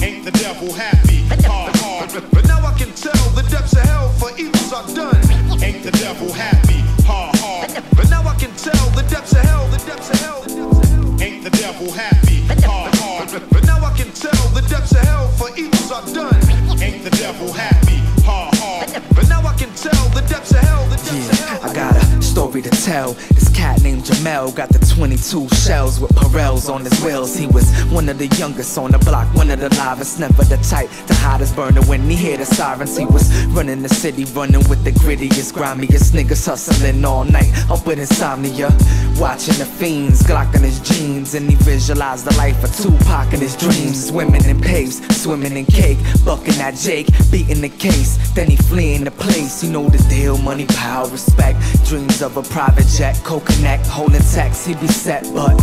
Ain't the devil happy? Hard, hard. But now I can tell the depths of hell for evils I've done. Ain't the devil happy? Hard, story to tell. This cat named Jamel got the 22 shells with Pirells on his wheels. He was one of the youngest on the block, one of the livest, never the type to hide his burner when he hear the sirens. He was running the city, running with the grittiest, grimiest niggas hustling all night, up with insomnia. Watching the fiends, Glock in his jeans, and he visualized the life of Tupac in his dreams. Swimming in paves, swimming in cake, bucking at Jake, beating the case. Then he fleeing the place. You know the deal, money, power, respect. Dreams of a private jet, co-connect, holding text, he be set. But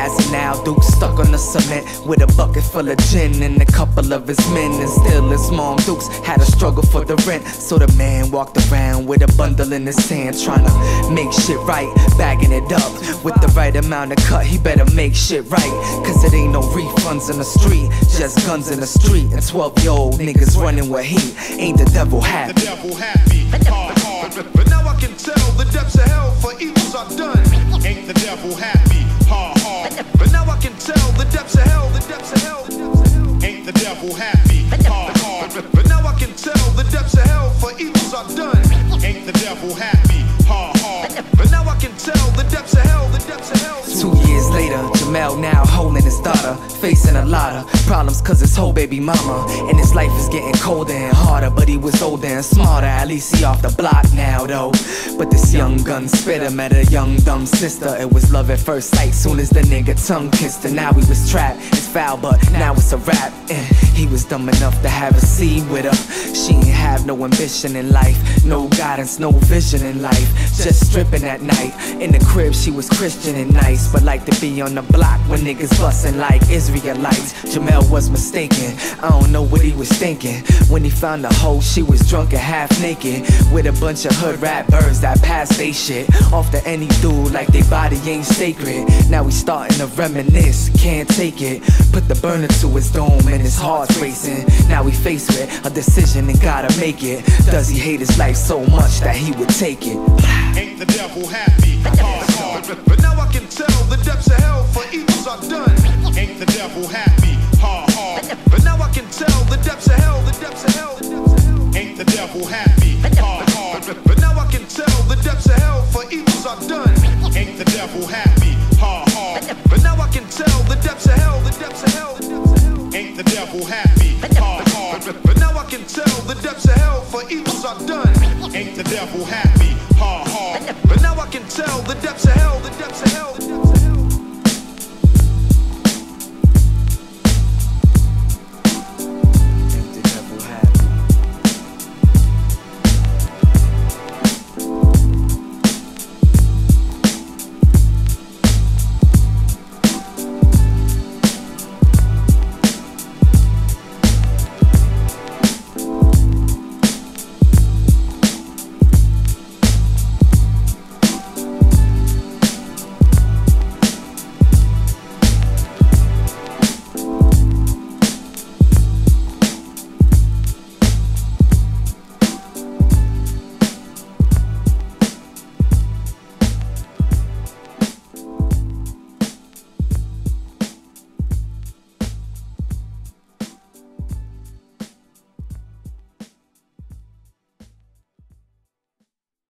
as of now, Duke stuck on the cement with a bucket full of gin and a couple of his men. And still his mom Dukes had a struggle for the rent. So the man walked around with a bundle in his hand, trying to make shit right, bagging it up. With the right amount of cut, he better make shit right. Cause it ain't no refunds in the street, just guns in the street. And 12 year old niggas running with heat. Ain't the devil The devil happy? Hard, hard. But now I can tell the depths of hell for evils I've done. Ain't the devil happy? Hard, hard. But now I can tell the depths of hell, the depths of hell, the depths of hell. Ain't the devil happy? Hard, hard. But now I can tell the depths of hell for evils I've done. Ain't the devil happy? Hard, hard. But now I can tell the depths of hell, the depths of hell. Two years later, Jamel now holding his daughter, facing a lot of problems cause his whole baby mama. And his life is getting colder and harder, but he was older and smarter. At least he off the block now though. But this young gun spitter met a young dumb sister. It was love at first sight, soon as the nigga tongue kissed her. Now he was trapped, it's foul, but now it's a rap. And he was dumb enough to have a seed with her. She ain't have no ambition in life, no guidance, no vision in life. Just stripping at night. In the crib, she was Christian and nice, but like to be on the block when niggas bustin' like Israelites. Jamel was mistaken. I don't know what he was thinking when he found the hoe. She was drunk and half naked with a bunch of hood rat birds that pass they shit off to any dude like they body ain't sacred. Now we starting to reminisce, can't take it. Put the burner to his dome and his heart's racing. Now we faced with a decision and gotta make it. Does he hate his life so much that he would take it? Ain't the devil happy? Hard, hard. But now I can tell the depths of hell for evils I've done. Ain't the devil happy? Hard, hard. But now I can tell the depths of hell, the depths of hell, the depths of hell. Ain't the devil happy? Hard, hard. But now I can tell the depths of hell for evils I've done. Ain't the devil happy? Hard, hard. But now I can tell the Ain't the devil happy? Hard, hard. But now I can tell the depths of hell, the depths of